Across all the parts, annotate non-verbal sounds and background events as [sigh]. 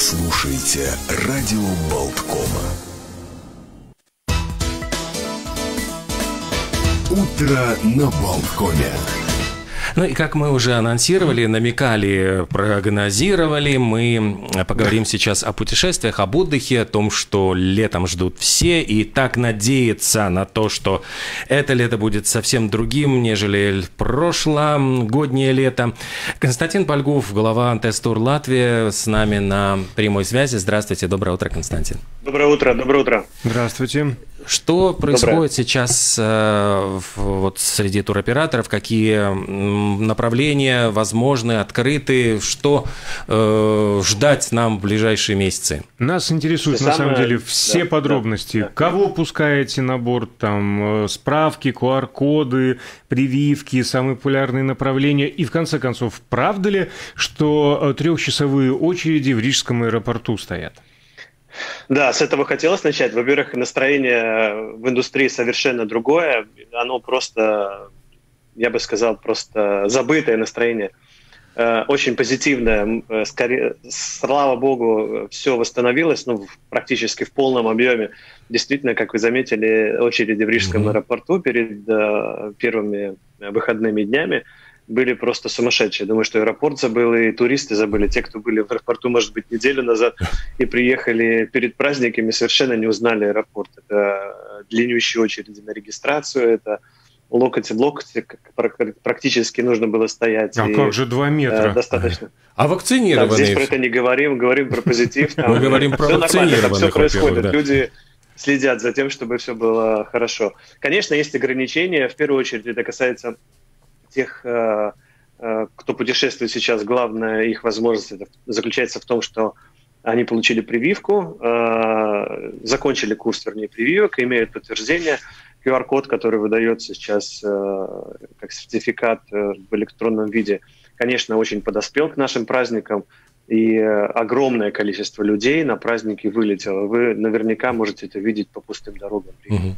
слушаете «Радио Болткома». Утро на Болткоме. Ну и как мы уже анонсировали, намекали, прогнозировали, мы поговорим сейчас о путешествиях, об отдыхе, о том, что летом ждут все, и так надеяться на то, что это лето будет совсем другим, нежели прошлогоднее лето. Константин Польгов, глава Антестур Латвия, с нами на прямой связи. Здравствуйте, доброе утро, Константин. Доброе утро, доброе утро. Здравствуйте. Что происходит Доброе. сейчас э, вот среди туроператоров? Какие направления возможны, открыты? Что э, ждать нам в ближайшие месяцы? Нас интересуют, на самое... самом деле, все да, подробности. Да, да. Кого пускаете на борт? Там э, справки, QR-коды, прививки, самые популярные направления. И, в конце концов, правда ли, что э, трехчасовые очереди в Рижском аэропорту стоят? Да, с этого хотелось начать. Во-первых, настроение в индустрии совершенно другое. Оно просто, я бы сказал, просто забытое настроение. Э, очень позитивное. Э, скорее, слава богу, все восстановилось ну, практически в полном объеме. Действительно, как вы заметили, очереди в Рижском аэропорту перед э, первыми выходными днями – были просто сумасшедшие. Думаю, что аэропорт забыл, и туристы забыли. Те, кто были в аэропорту, может быть, неделю назад и приехали перед праздниками, совершенно не узнали аэропорт. Это длиннющие очереди на регистрацию, это локоть в локоть, практически нужно было стоять. А и, как же два метра? Э, достаточно. А вакцинированные? Здесь про это не говорим, говорим про позитив. Там, Мы говорим про вакцинированных. все происходит. Да. Люди следят за тем, чтобы все было хорошо. Конечно, есть ограничения. В первую очередь это касается тех, э, э, кто путешествует сейчас, главная их возможность заключается в том, что они получили прививку, э, закончили курс, вернее, прививок, имеют подтверждение, QR-код, который выдается сейчас как сертификат в электронном виде, конечно, очень подоспел к нашим праздникам, и огромное количество людей на праздники вылетело. Вы наверняка можете это видеть по пустым дорогам. Угу.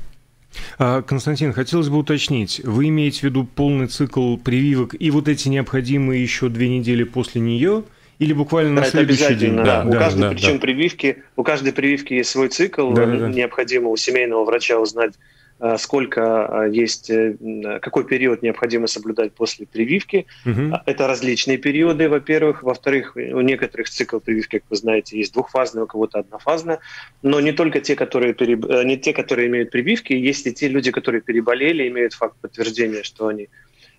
А, Константин, хотелось бы уточнить, вы имеете в виду полный цикл прививок и вот эти необходимые еще две недели после нее, или буквально да, на следующий день? Да, да, у да, каждой, да, причем да. прививки, у каждой прививки есть свой цикл, да, да, необходимо у семейного врача узнать сколько э, есть, э, какой период необходимо соблюдать после прививки. Угу. Это различные периоды, во-первых. Во-вторых, у некоторых цикл прививки, как вы знаете, есть двухфазный, у кого-то однофазный. Но не только те, которые, переб... не те, которые имеют прививки, есть и те люди, которые переболели, имеют факт подтверждения, что они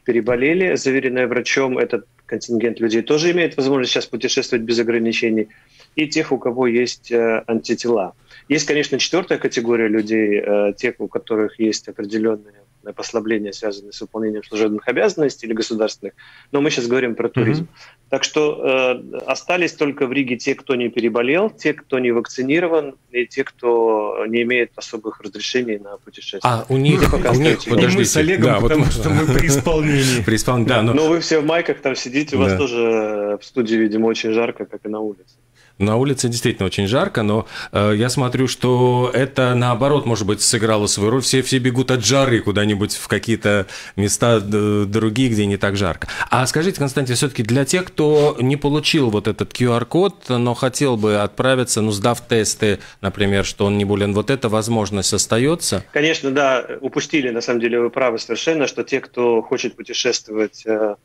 переболели, заверенное врачом. Этот контингент людей тоже имеет возможность сейчас путешествовать без ограничений. И тех, у кого есть антитела. Есть, конечно, четвертая категория людей, э, те, у которых есть определенные послабления, связанные с выполнением служебных обязанностей или государственных, но мы сейчас говорим про туризм. Mm-hmm. Так что э, остались только в Риге те, кто не переболел, те, кто не вакцинирован, и те, кто не имеет особых разрешений на путешествие. А у них, пока у них подождите. мы с Олегом, да, потому вот, что мы при исполнении. [laughs] При исполнении, да. Но... но вы все в майках там сидите, у вас тоже в студии, видимо, очень жарко, как и на улице. На улице действительно очень жарко, но э, я смотрю, что это наоборот, может быть, сыграло свою роль. Все, все бегут от жары куда-нибудь в какие-то места другие, где не так жарко. А скажите, Константин, все-таки для тех, кто не получил вот этот QR-код, но хотел бы отправиться, ну, сдав тесты, например, что он не болен, вот эта возможность остается? Конечно, да, упустили, на самом деле, вы правы совершенно, что те, кто хочет путешествовать э, Э,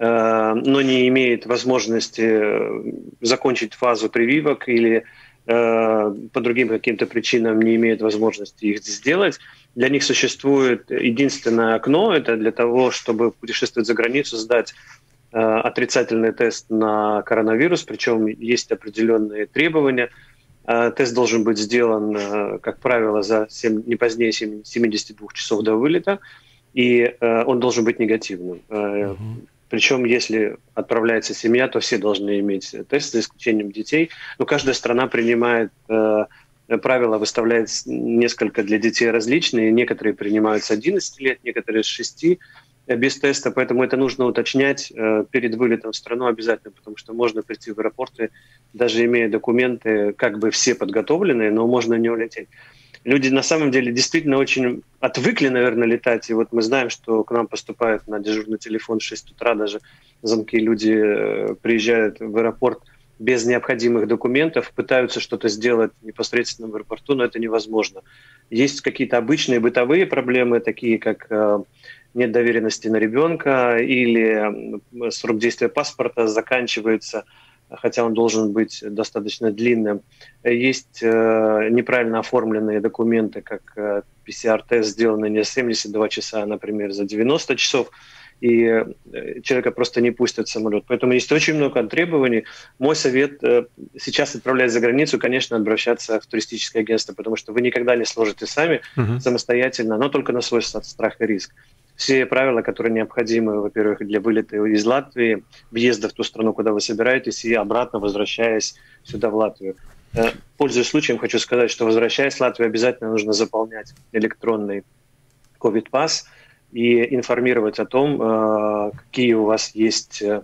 но не имеет возможности э, закончить фазу прививок или э, по другим каким-то причинам не имеет возможности их сделать. Для них существует единственное окно, это для того, чтобы путешествовать за границу, сдать отрицательный тест на коронавирус, причем есть определенные требования. Тест должен быть сделан, как правило, за 7, не позднее 72 часов до вылета, и он должен быть негативным. Угу. Причем, если отправляется семья, то все должны иметь тест, за исключением детей. Но каждая страна принимает э, правила, выставляет несколько для детей различные. Некоторые принимают с 11 лет, некоторые с 6 э, без теста, поэтому это нужно уточнять э, перед вылетом в страну обязательно, потому что можно прийти в аэропорты, даже имея документы, как бы все подготовленные, но можно не улететь люди на самом деле действительно очень отвыкли, наверное, летать. И вот мы знаем, что к нам поступают на дежурный телефон в 6 утра даже звонки. Люди э, приезжают в аэропорт без необходимых документов, пытаются что-то сделать непосредственно в аэропорту, но это невозможно. Есть какие-то обычные бытовые проблемы, такие как э, нет доверенности на ребенка или срок действия паспорта заканчивается, хотя он должен быть достаточно длинным. Есть э, неправильно оформленные документы, как э, PCR-тест, сделанный не 72 часа, а, например, за 90 часов – и э, человека просто не пустят в самолет. Поэтому есть очень много требований. Мой совет э, сейчас отправляясь за границу, конечно, обращаться в туристическое агентство, потому что вы никогда не сложите сами uh-huh. самостоятельно, но только на свой страх и риск. Все правила, которые необходимы, во-первых, для вылета из Латвии, въезда в ту страну, куда вы собираетесь, и обратно возвращаясь сюда, в Латвию. Э, пользуясь случаем, хочу сказать, что возвращаясь в Латвию, обязательно нужно заполнять электронный COVID-пасс – и информировать о том, э, какие у вас есть э,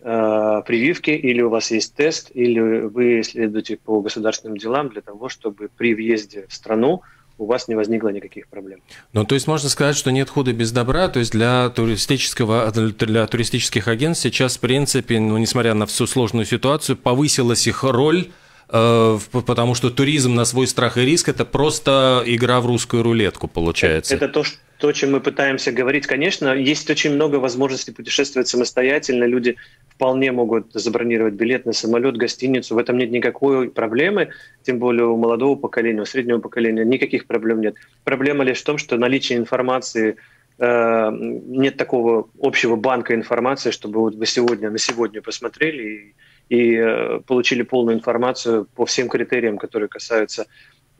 прививки, или у вас есть тест, или вы следуете по государственным делам для того, чтобы при въезде в страну у вас не возникло никаких проблем. Ну, то есть можно сказать, что нет худа без добра, то есть для туристического, для туристических агентств сейчас, в принципе, ну, несмотря на всю сложную ситуацию, повысилась их роль потому что туризм на свой страх и риск – это просто игра в русскую рулетку, получается. Это, это то, что то, чем мы пытаемся говорить, конечно, есть очень много возможностей путешествовать самостоятельно. Люди вполне могут забронировать билет на самолет, гостиницу. В этом нет никакой проблемы, тем более у молодого поколения, у среднего поколения никаких проблем нет. Проблема лишь в том, что наличие информации э, нет такого общего банка информации, чтобы вот вы сегодня на сегодня посмотрели и, и э, получили полную информацию по всем критериям, которые касаются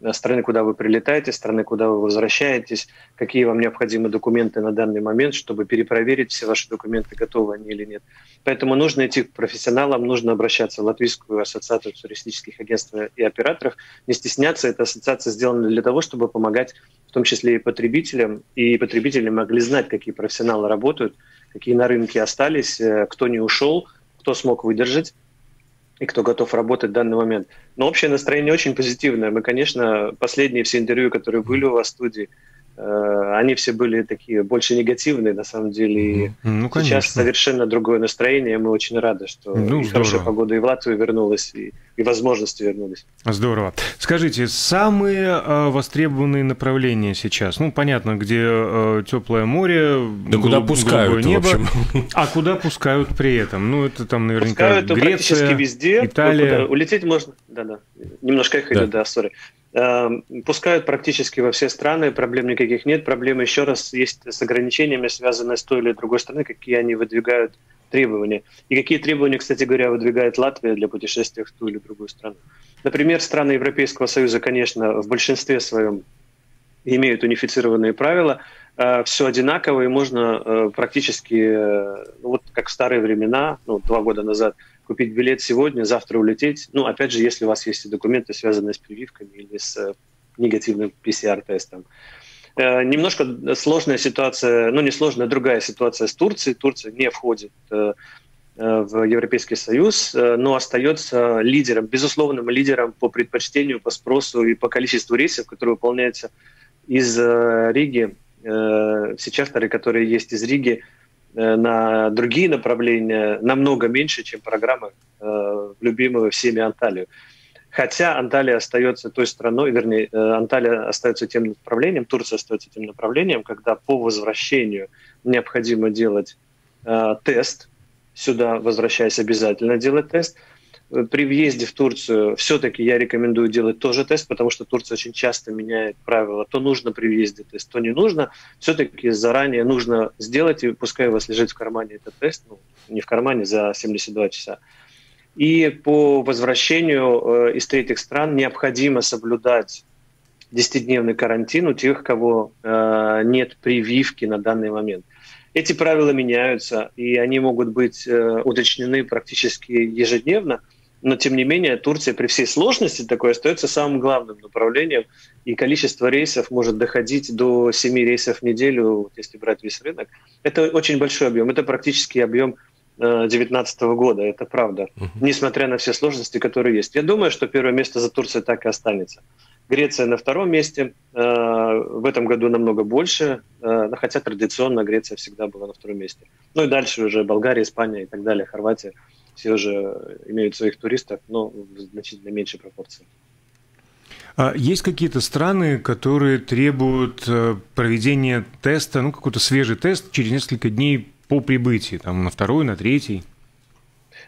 Э, страны, куда вы прилетаете, страны, куда вы возвращаетесь, какие вам необходимы документы на данный момент, чтобы перепроверить, все ваши документы готовы они или нет. Поэтому нужно идти к профессионалам, нужно обращаться в Латвийскую ассоциацию туристических агентств и операторов. Не стесняться, эта ассоциация сделана для того, чтобы помогать в том числе и потребителям, и потребители могли знать, какие профессионалы работают, какие на рынке остались, э, кто не ушел, кто смог выдержать и кто готов работать в данный момент. Но общее настроение очень позитивное. Мы, конечно, последние все интервью, которые были у вас в студии, они все были такие больше негативные, на самом деле. Ну, конечно. Сейчас совершенно другое настроение. Мы очень рады, что ну, хорошая погода и в Латвию вернулась, и, и возможности вернулись. Здорово. Скажите, самые э, востребованные направления сейчас? Ну, понятно, где э, теплое море, да куда пускают, небо. А куда пускают при этом? Ну, это там наверняка пускают Греция, практически везде. Италия. Улететь можно. Да-да. Немножко их да, да сори. Эм, пускают практически во все страны, проблем никаких нет. Проблемы еще раз есть с ограничениями, связанные с той или другой страны, какие они выдвигают требования. И какие требования, кстати говоря, выдвигает Латвия для путешествия в ту или другую страну. Например, страны Европейского Союза, конечно, в большинстве своем имеют унифицированные правила, э, все одинаково, и можно э, практически, э, ну, вот как в старые времена, ну, два года назад, купить билет сегодня, завтра улететь. Ну, опять же, если у вас есть документы, связанные с прививками или с э, негативным PCR-тестом. Э, немножко сложная ситуация, ну не сложная, другая ситуация с Турцией. Турция не входит э, в Европейский Союз, но остается лидером, безусловным лидером по предпочтению, по спросу и по количеству рейсов, которые выполняются из Риги. Все чартеры, которые есть из Риги, на другие направления намного меньше, чем программа э, любимого всеми Анталию. Хотя Анталия остается той страной, вернее, э, Анталия остается тем направлением, Турция остается тем направлением, когда по возвращению необходимо делать э, тест, сюда возвращаясь обязательно делать тест, при въезде в Турцию все-таки я рекомендую делать тоже тест, потому что Турция очень часто меняет правила. То нужно при въезде тест, то не нужно. Все-таки заранее нужно сделать, и пускай у вас лежит в кармане этот тест, ну, не в кармане, за 72 часа. И по возвращению э, из третьих стран необходимо соблюдать 10-дневный карантин у тех, кого э, нет прививки на данный момент. Эти правила меняются, и они могут быть э, уточнены практически ежедневно – но, тем не менее, Турция при всей сложности такой остается самым главным направлением, и количество рейсов может доходить до 7 рейсов в неделю, если брать весь рынок. Это очень большой объем, это практически объем 2019 э, года, это правда, uh-huh. несмотря на все сложности, которые есть. Я думаю, что первое место за Турцией так и останется. Греция на втором месте, э, в этом году намного больше, э, хотя традиционно Греция всегда была на втором месте. Ну и дальше уже Болгария, Испания и так далее, Хорватия – все уже имеют своих туристов, но в значительно меньшей пропорции. А есть какие-то страны, которые требуют э, проведения теста, ну, какой-то свежий тест через несколько дней по прибытии, там, на второй, на третий?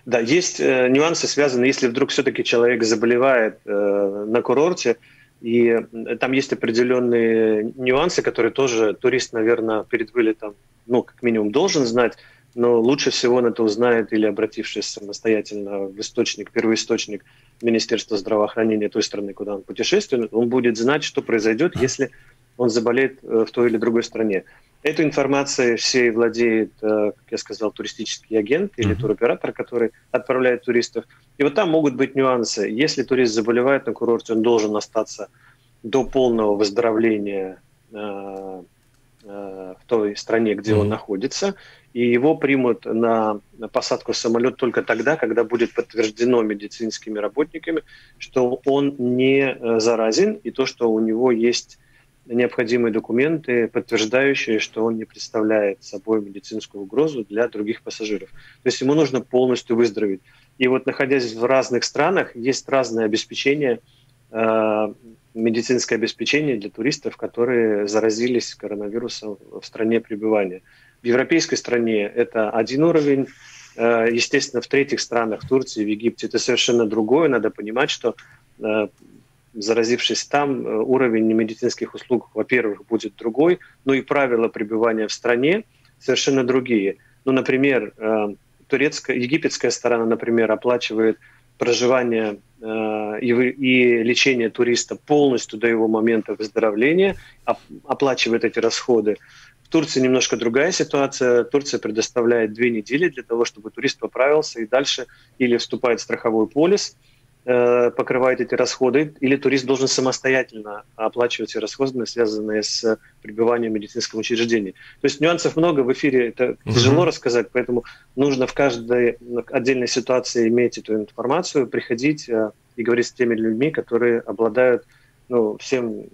Да, есть э, нюансы, связанные, если вдруг все-таки человек заболевает э, на курорте, и э, там есть определенные нюансы, которые тоже турист, наверное, перед вылетом, ну, как минимум, должен знать, но лучше всего он это узнает или обратившись самостоятельно в источник, первоисточник Министерства здравоохранения той страны, куда он путешествует, он будет знать, что произойдет, если он заболеет э, в той или другой стране. Этой информацией всей владеет, э, как я сказал, туристический агент или туроператор, который отправляет туристов. И вот там могут быть нюансы. Если турист заболевает на курорте, он должен остаться до полного выздоровления э, в той стране, где он находится и его примут на посадку самолет только тогда, когда будет подтверждено медицинскими работниками, что он не э, заразен, и то, что у него есть необходимые документы, подтверждающие, что он не представляет собой медицинскую угрозу для других пассажиров. То есть ему нужно полностью выздороветь. И вот находясь в разных странах, есть разное обеспечение, э, медицинское обеспечение для туристов, которые заразились коронавирусом в стране пребывания. В европейской стране это один уровень, э, естественно, в третьих странах, в Турции, в Египте, это совершенно другое. Надо понимать, что э, заразившись там, э, уровень медицинских услуг, во-первых, будет другой, но и правила пребывания в стране совершенно другие. Ну, например, турецкая, египетская сторона, например, оплачивает проживание и, и лечение туриста полностью до его момента выздоровления, оплачивает эти расходы. Турции немножко другая ситуация. Турция предоставляет две недели для того, чтобы турист поправился и дальше или вступает в страховой полис, э, покрывает эти расходы, или турист должен самостоятельно оплачивать все расходы, связанные с пребыванием в медицинском учреждении. То есть нюансов много в эфире, это угу. тяжело рассказать, поэтому нужно в каждой отдельной ситуации иметь эту информацию, приходить э, и говорить с теми людьми, которые обладают ну, всем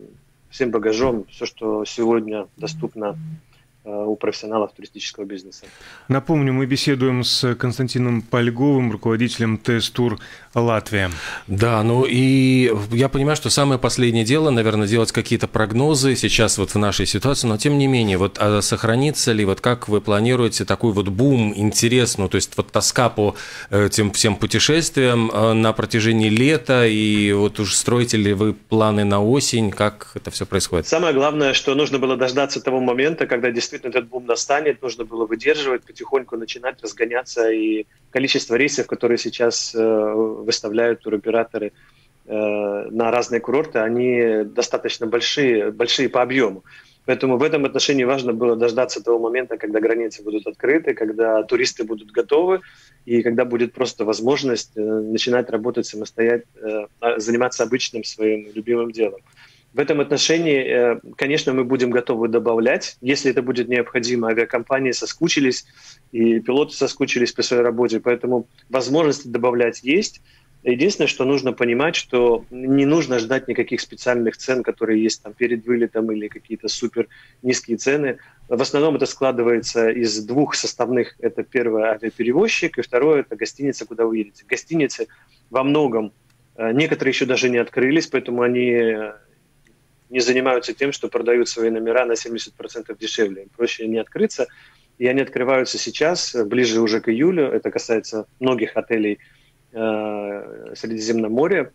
всем багажом, все, что сегодня доступно Э, у профессионалов туристического бизнеса. Напомню, мы беседуем с Константином Польговым, руководителем ТС-тур Латвия. Да, ну и я понимаю, что самое последнее дело, наверное, делать какие-то прогнозы сейчас вот в нашей ситуации, но тем не менее, вот а сохранится ли, вот как вы планируете такой вот бум, интерес, ну то есть вот тоска по этим всем путешествиям э, на протяжении лета, и вот уж строите ли вы планы на осень, как это все происходит? Самое главное, что нужно было дождаться того момента, когда действительно действительно этот бум настанет, нужно было выдерживать, потихоньку начинать разгоняться, и количество рейсов, которые сейчас э, выставляют туроператоры э, на разные курорты, они достаточно большие, большие по объему. Поэтому в этом отношении важно было дождаться того момента, когда границы будут открыты, когда туристы будут готовы, и когда будет просто возможность э, начинать работать самостоятельно, заниматься обычным своим любимым делом. В этом отношении, э, конечно, мы будем готовы добавлять, если это будет необходимо. Авиакомпании соскучились, и пилоты соскучились по своей работе, поэтому возможности добавлять есть. Единственное, что нужно понимать, что не нужно ждать никаких специальных цен, которые есть там перед вылетом или какие-то супер низкие цены. В основном это складывается из двух составных. Это первое авиаперевозчик, и второе это гостиница, куда вы едете. Гостиницы во многом, э, некоторые еще даже не открылись, поэтому они не занимаются тем, что продают свои номера на 70% дешевле. Им проще не открыться. И они открываются сейчас, ближе уже к июлю. Это касается многих отелей э, Средиземноморья,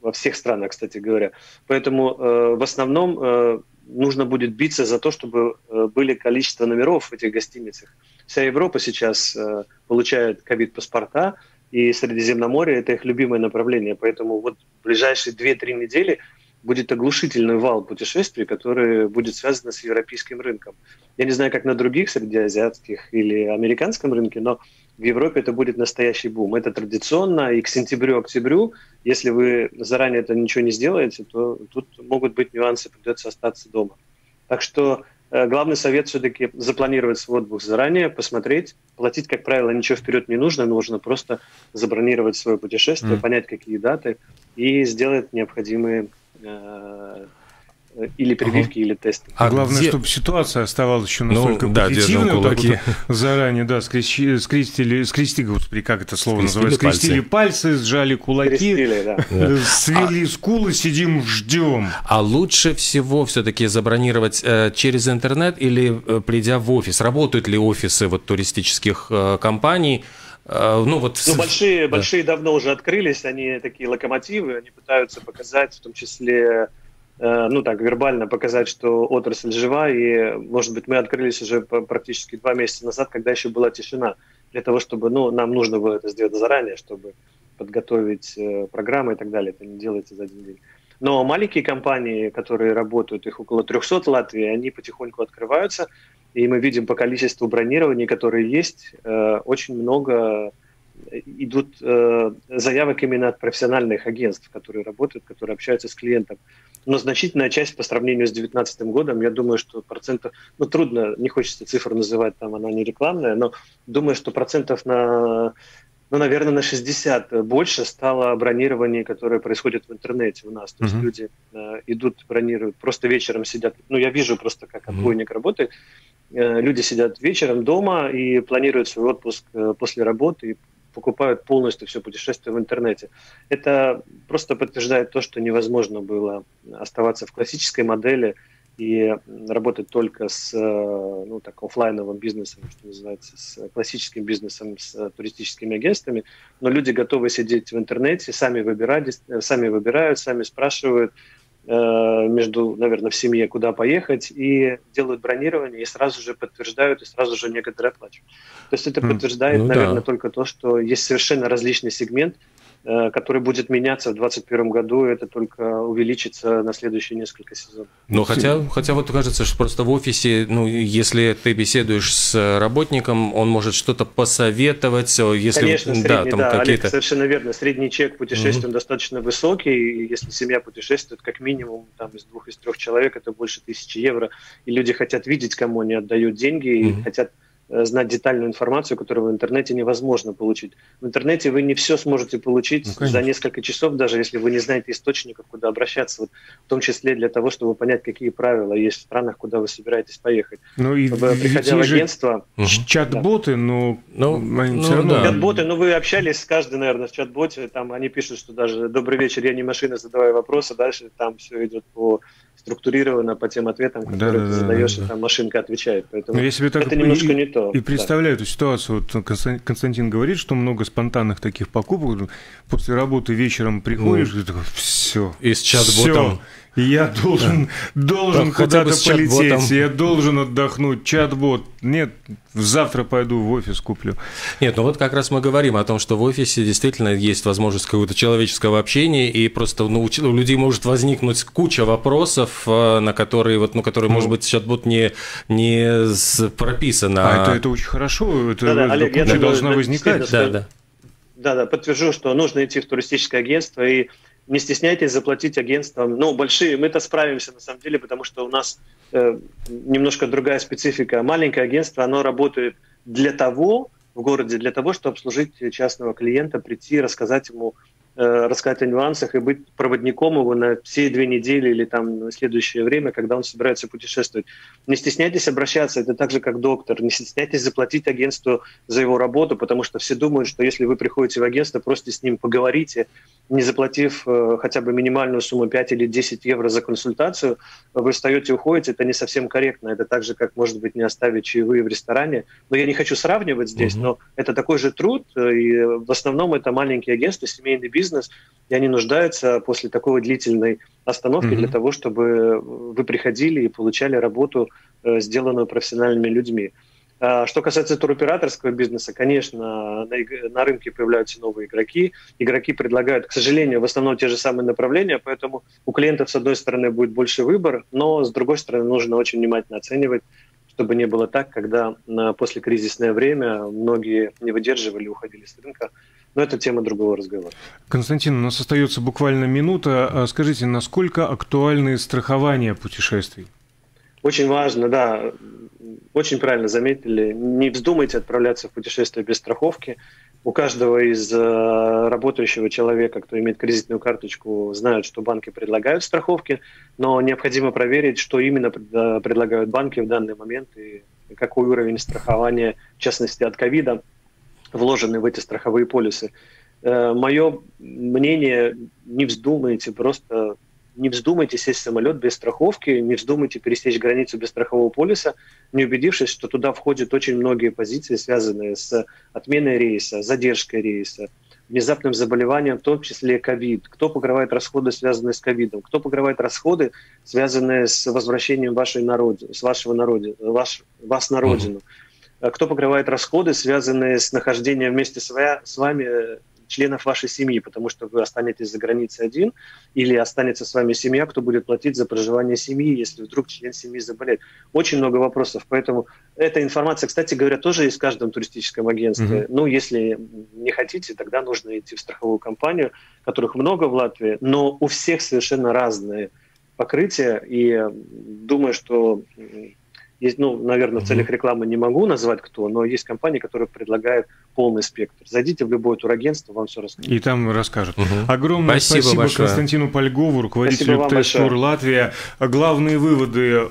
во всех странах, кстати говоря. Поэтому э, в основном э, нужно будет биться за то, чтобы э, были количество номеров в этих гостиницах. Вся Европа сейчас э, получает ковид-паспорта, и Средиземноморье – это их любимое направление. Поэтому вот в ближайшие 2-3 недели – будет оглушительный вал путешествий, который будет связан с европейским рынком. Я не знаю, как на других среднеазиатских или американском рынке, но в Европе это будет настоящий бум. Это традиционно, и к сентябрю-октябрю, если вы заранее это ничего не сделаете, то тут могут быть нюансы, придется остаться дома. Так что э, главный совет все-таки запланировать свой отпуск заранее, посмотреть. Платить, как правило, ничего вперед не нужно, нужно просто забронировать свое путешествие, mm. понять, какие даты, и сделать необходимые или прививки, ага. или тесты. А главное, где... чтобы ситуация оставалась еще ну, настолько ну, да, позитивной. Вот вот [laughs] заранее, да, скрестили, скрестили, скрестили, господи, как это слово скрестили называется? Пальцы. Скрестили пальцы, сжали кулаки, скрестили, да. [laughs] свели скулы, сидим, ждем. А лучше всего все-таки забронировать э, через интернет или э, придя в офис? Работают ли офисы вот туристических э, компаний? Э, ну, вот... ну, большие, да. большие давно уже открылись, они такие локомотивы, они пытаются показать в том числе Э, ну так, вербально показать, что отрасль жива, и, может быть, мы открылись уже практически два месяца назад, когда еще была тишина, для того, чтобы, ну, нам нужно было это сделать заранее, чтобы подготовить э, программы и так далее, это не делается за один день. Но маленькие компании, которые работают, их около 300 в Латвии, они потихоньку открываются, и мы видим по количеству бронирований, которые есть, э, очень много идут заявок именно от профессиональных агентств, которые работают, которые общаются с клиентом. Но значительная часть по сравнению с 2019 годом, я думаю, что процентов, ну трудно, не хочется цифру называть, там она не рекламная, но думаю, что процентов на, ну, наверное, на 60 больше стало бронирование, которое происходит в интернете у нас. То есть uh-huh. люди э, идут, бронируют, просто вечером сидят, ну я вижу просто, как отбойник uh-huh. работает, э, люди сидят вечером дома и планируют свой отпуск э, после работы, и покупают полностью все путешествие в интернете. Это просто подтверждает то, что невозможно было оставаться в классической модели и работать только с ну, так, офлайновым бизнесом, что называется, с классическим бизнесом, с туристическими агентствами. Но люди готовы сидеть в интернете, сами выбирать, сами выбирают, сами спрашивают, Э, между, наверное, в семье, куда поехать, и делают бронирование, и сразу же подтверждают, и сразу же некоторые оплачивают. То есть это подтверждает, ну, наверное, да. только то, что есть совершенно различный сегмент, Э, который будет меняться в 2021 году, это только увеличится на следующие несколько сезонов. Ну, хотя, хотя вот кажется, что просто в офисе, ну, если ты беседуешь с работником, он может что-то посоветовать, если... Конечно, средний, да, там да какие-то... Олег, совершенно верно. Средний чек путешествия угу. достаточно высокий, и если семья путешествует, как минимум, там, из двух, из трех человек, это больше тысячи евро, и люди хотят видеть, кому они отдают деньги, угу. и хотят Э, знать детальную информацию, которую в интернете невозможно получить. В интернете вы не все сможете получить ну, за несколько часов, даже если вы не знаете источников, куда обращаться, вот, в том числе для того, чтобы понять, какие правила есть в странах, куда вы собираетесь поехать. Ну и вы, приходя в агентство... Чат-боты, да. но ну, ну, все равно... Да. Чат-боты, ну вы общались с каждым, наверное, в чат-боте, там они пишут, что даже «Добрый вечер, я не машина, задавая вопросы», дальше там все идет по структурировано по тем ответам, которые да, ты да, задаешь, да, да. и там машинка отвечает. Поэтому Но я себе так это немножко и, не то. И представляю да. эту ситуацию. Вот Константин говорит, что много спонтанных таких покупок. После работы вечером приходишь, ну, и такой, все. И с чат-ботом. Я должен, должен куда-то полететь, я должен отдохнуть. Чат-бот. Нет, завтра пойду в офис куплю. Нет, ну вот как раз мы говорим о том, что в офисе действительно есть возможность какого-то человеческого общения, и просто ну, у людей может возникнуть куча вопросов, э, на которые, вот, ну, которые, ну, может быть, чат-бот не, не прописано. А это, это очень хорошо, это, да, да, Олег, куча должна возникать. Да, да. Да, да, подтвержу, что нужно идти в туристическое агентство и не стесняйтесь заплатить агентствам. Ну, большие, мы-то справимся на самом деле, потому что у нас э, немножко другая специфика. Маленькое агентство, оно работает для того, в городе, для того, чтобы обслужить частного клиента, прийти, рассказать ему рассказать о нюансах и быть проводником его на все две недели или там следующее время, когда он собирается путешествовать. Не стесняйтесь обращаться, это так же, как доктор. Не стесняйтесь заплатить агентству за его работу, потому что все думают, что если вы приходите в агентство, просто с ним поговорите, не заплатив э, хотя бы минимальную сумму 5 или 10 евро за консультацию, вы встаете и уходите, это не совсем корректно. Это так же, как, может быть, не оставить чаевые в ресторане. Но я не хочу сравнивать здесь, угу. но это такой же труд, э, и в основном это маленькие агентства, семейный бизнес, бизнес, и они нуждаются после такой длительной остановки mm-hmm. для того, чтобы вы приходили и получали работу, э, сделанную профессиональными людьми. А, что касается туроператорского бизнеса, конечно, на, на рынке появляются новые игроки. Игроки предлагают, к сожалению, в основном те же самые направления, поэтому у клиентов, с одной стороны, будет больше выбор, но, с другой стороны, нужно очень внимательно оценивать, чтобы не было так, когда на послекризисное время многие не выдерживали, уходили с рынка, но это тема другого разговора. Константин, у нас остается буквально минута. А скажите, насколько актуальны страхования путешествий? Очень важно, да. Очень правильно заметили. Не вздумайте отправляться в путешествие без страховки. у каждого из э, работающего человека, кто имеет кредитную карточку, знают, что банки предлагают страховки, но необходимо проверить, что именно э, предлагают банки в данный момент и какой уровень страхования, в частности от ковида, вложены в эти страховые полисы. Э, Мое мнение, не вздумайте просто не вздумайте сесть в самолет без страховки, не вздумайте пересечь границу без страхового полиса, не убедившись, что туда входят очень многие позиции, связанные с отменой рейса, задержкой рейса, внезапным заболеванием, в том числе ковид. Кто покрывает расходы, связанные с ковидом? Кто покрывает расходы, связанные с возвращением вашей народи, с вашего народа, ваш, вас на родину? Кто покрывает расходы, связанные с нахождением вместе с вами членов вашей семьи, потому что вы останетесь за границей один, или останется с вами семья, кто будет платить за проживание семьи, если вдруг член семьи заболеет. Очень много вопросов, поэтому эта информация, кстати говоря, тоже есть в каждом туристическом агентстве. Mm-hmm. Ну, если не хотите, тогда нужно идти в страховую компанию, которых много в Латвии, но у всех совершенно разные покрытия, и думаю, что есть, ну, наверное, в целях рекламы не могу назвать кто, но есть компании, которые предлагают полный спектр. Зайдите в любое турагентство, вам все расскажут. И там расскажут. Угу. Огромное спасибо, спасибо большое. Константину Польгову, руководителю Тест-тур Латвия. Главные выводы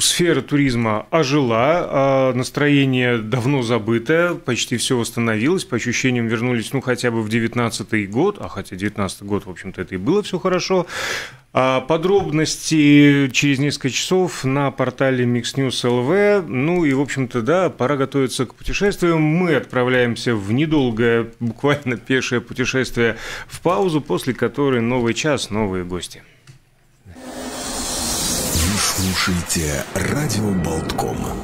сфера туризма ожила, а настроение давно забытое, почти все восстановилось, по ощущениям вернулись, ну, хотя бы в 19 год, а хотя 19 год, в общем-то, это и было все хорошо. А подробности через несколько часов на портале Mix News LV. Ну и, в общем-то, да, пора готовиться к путешествию. Мы отправляемся в недолгое, буквально пешее путешествие в паузу, после которой новый час, новые гости. Слушайте радио Болткома.